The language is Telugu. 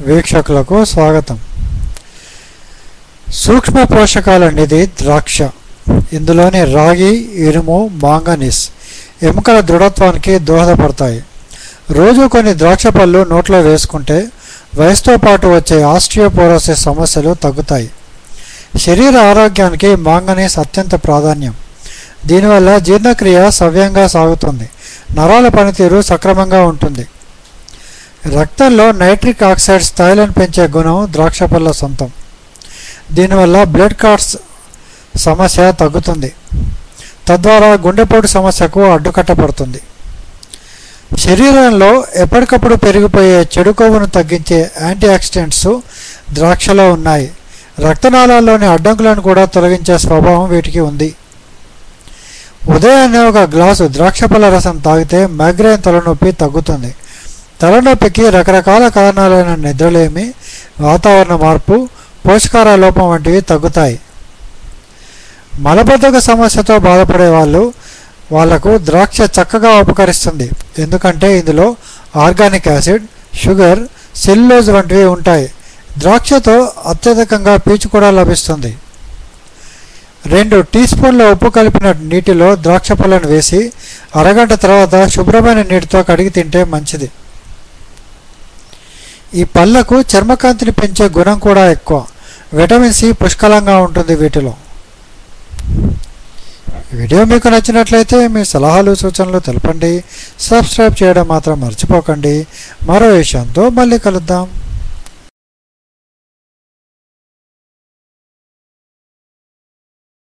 వీక్షకులకు స్వాగతం. సూక్ష్మ పోషకాల నిధి ద్రాక్ష. ఇందులోని రాగి ఇనుము మాంగనీస్ ఎముకల దృఢత్వానికి దోహదపడతాయి. రోజు కొన్ని ద్రాక్ష పళ్ళు నోట్లో వేసుకుంటే వయసుతో పాటు వచ్చే ఆస్ట్రియోపోరోసిస్ సమస్యలు తగ్గుతాయి. శరీర ఆరోగ్యానికి మాంగనీస్ అత్యంత ప్రాధాన్యం. దీనివల్ల జీర్ణక్రియ సవ్యంగా సాగుతుంది. నరాల పనితీరు సక్రమంగా ఉంటుంది. రక్తంలో నైట్రిక్ ఆక్సైడ్ స్థాయిలను పెంచే గుణం ద్రాక్ష పళ్ళ సొంతం. దీనివల్ల బ్లడ్ కార్డ్స్ సమస్య తగ్గుతుంది. తద్వారా గుండెపోటు సమస్యకు అడ్డుకట్టపడుతుంది శరీరంలో ఎప్పటికప్పుడు పెరిగిపోయే చెడు కొవ్వును తగ్గించే యాంటీ ఆక్సిడెంట్స్ ద్రాక్షలో ఉన్నాయి. రక్తనాళాల్లోని అడ్డంకులను కూడా తొలగించే స్వభావం వీటికి ఉంది. ఉదయాన్నే ఒక గ్లాసు ద్రాక్షపళ్ళ రసం తాగితే మైగ్రేన్ తలనొప్పి తగ్గుతుంది. తలనొప్పికి రకరకాల కారణాలైన నిద్రలేమి వాతావరణ మార్పు పోషకార లోపం వంటివి తగ్గుతాయి. మలబద్ధక సమస్యతో బాధపడే వాళ్ళు వాళ్ళకు ద్రాక్ష చక్కగా ఉపకరిస్తుంది. ఎందుకంటే ఇందులో ఆర్గానిక్ యాసిడ్ షుగర్ సెల్యులోజ్ వంటివి ఉంటాయి. ద్రాక్షతో అత్యధికంగా పీచు కూడా లభిస్తుంది. రెండు టీ స్పూన్ల ఉప్పు కలిపిన నీటిలో ద్రాక్ష పళ్ళను వేసి అరగంట తర్వాత శుభ్రమైన నీటితో కడిగి తింటే మంచిది. ఈ పళ్ళకు చర్మకాంతిని పెంచే గుణం కూడా ఎక్కువ. విటమిన్ సి పుష్కలంగా ఉంటుంది వీటిలో. వీడియో మీకు నచ్చినట్లయితే మీ సలహాలు సూచనలు తెలపండి. సబ్స్క్రైబ్ చేయడం మాత్రం మర్చిపోకండి. మరో విషయంతో మళ్ళీ కలుద్దాం.